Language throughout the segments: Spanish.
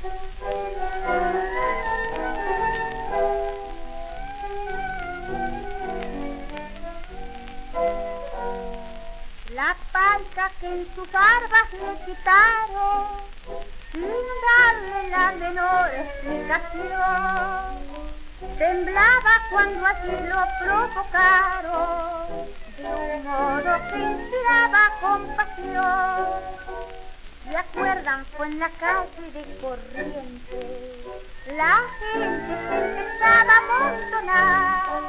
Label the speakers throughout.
Speaker 1: La palca que en sus barbas le quitaron, sin darle la menor explicación, temblaba cuando así lo provocaron, de un modo que inspiraba compasión. ¿Se acuerdan? Fue en la calle de corriente, la gente se empezaba a amontonar,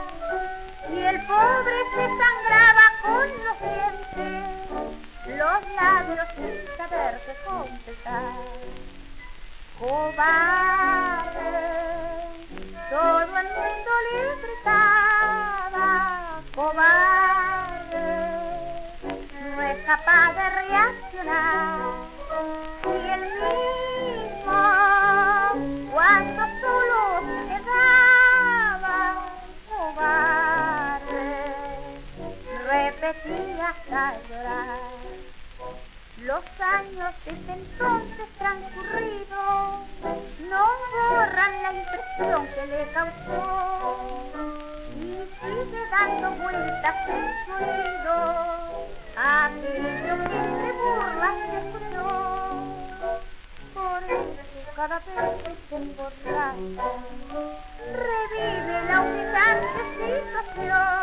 Speaker 1: y el pobre se sangraba con los dientes, los labios sin saber qué contestar. Cobarde, todo el mundo le gritaba, cobarde, no es capaz de hasta llorar. Los años desde entonces transcurridos no borran la impresión que le causó y sigue dando vueltas en su oído aquello que entre burlas se escuchó. Por eso cada vez que se emborracha revive la humillante situación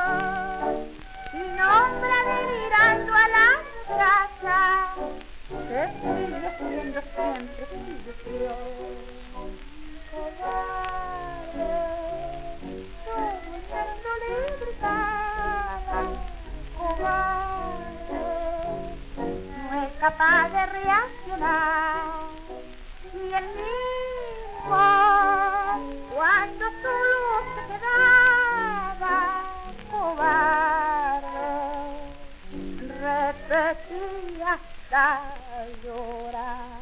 Speaker 1: capaz de reaccionar, y el mismo, cuando solo se quedaba, cobarde, repetía hasta llorar.